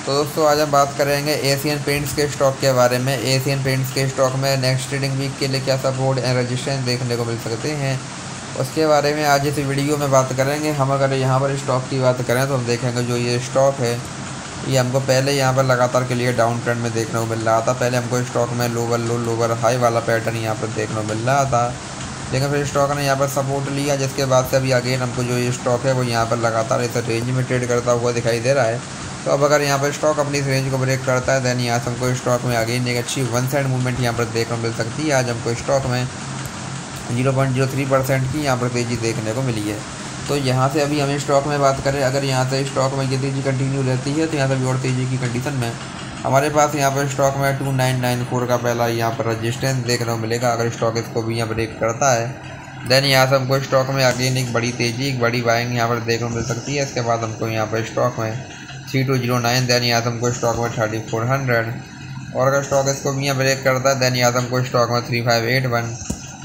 तो दोस्तों, आज हम बात करेंगे एशियन पेंट्स के स्टॉक के बारे में। एशियन पेंट्स के स्टॉक में नेक्स्ट ट्रेडिंग वीक के लिए क्या सपोर्ट एंड रजिस्टेंस देखने को मिल सकते हैं। उसके बारे में आज इस वीडियो में बात करेंगे। हम अगर यहाँ पर स्टॉक की बात करें तो हम देखेंगे जो ये स्टॉक है, ये हमको पहले यहाँ पर लगातार के लिए डाउन ट्रेंड में देखने को मिल रहा था। पहले हमको स्टॉक में लोवर लो लोवर हाई वाला पैटर्न यहाँ पर देखने को मिल रहा था। लेकिन फिर स्टॉक ने यहाँ पर सपोर्ट लिया, जिसके बाद से अभी अगेन हमको जो ये स्टॉक है, वो यहाँ पर लगातार इस रेंज में ट्रेड करता हुआ दिखाई दे रहा है। तो अब अगर यहाँ पर स्टॉक अपनी इस रेंज को ब्रेक करता है दैन यहाँ से हमको स्टॉक में अगेन एक अच्छी वन साइड मूवमेंट यहाँ पर देखने को मिल सकती है। आज हमको स्टॉक में zero point zero three percent की यहाँ पर तेज़ी देखने को मिली है। तो यहाँ से अभी हमें स्टॉक में बात करें, अगर यहाँ से स्टॉक में ये तेज़ी कंटिन्यू रहती है तो यहाँ से भी और तेज़ी की कंडीशन में। हमारे पास यहाँ पर स्टॉक में टू नाइन नाइन फोर का पहला यहाँ पर रजिस्टेंस देखने को मिलेगा। अगर स्टॉक इसको भी यहाँ ब्रेक करता है देन यहाँ से हमको स्टॉक में अगेन एक बड़ी तेज़ी, एक बड़ी बाइंग यहाँ पर देखने को मिल सकती है। इसके बाद हमको यहाँ पर स्टॉक में three two zero nine then यहाँ हमको स्टॉक में थर्टी फोर हंड्रेड और अगर स्टॉक इसको यहाँ ब्रेक करता है देन यहाँ हमको स्टॉक में थ्री फाइव एट वन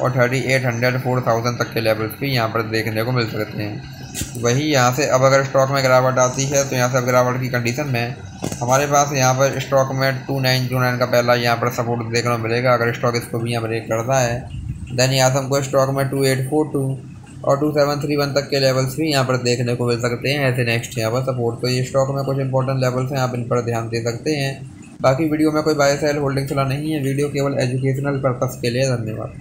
और thirty eight hundred four thousand तक के लेवल्स भी यहाँ पर देखने को मिल सकते हैं। वही यहाँ से अब अगर स्टॉक में गिरावट आती है तो यहाँ से गिरावट की कंडीशन में हमारे पास यहाँ पर स्टॉक में टू नाइन ज़ीरो नाइन का पहला यहाँ पर सपोर्ट देखने को मिलेगा, अगर स्टॉक इसको भी यहाँ ब्रेक करता है। देन से हमको स्टॉक में टू एट फोर टू और टू सेवन थ्री वन तक के लेवल्स भी यहाँ पर देखने को मिल सकते हैं ऐसे नेक्स्ट यहाँ पर सपोर्ट तो ये स्टॉक में कुछ इंपॉर्टेंट लेवल्स हैं, आप इन पर ध्यान दे सकते हैं। बाकी वीडियो में कोई बाय सेल होल्डिंग चला नहीं है। वीडियो केवल एजुकेशनल पर्पज़ के लिए, धन्यवाद।